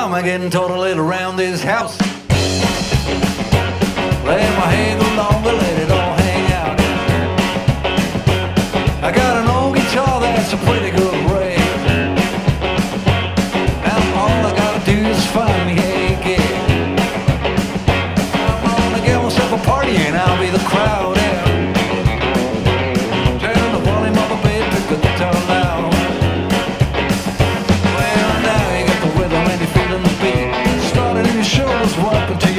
time I get totally around this house. Lay my hand along the let it all hang out. I got an old guitar that's a pretty good rig. Now all I gotta do is find me a gig. I'm gonna get myself a party and I'll be the just to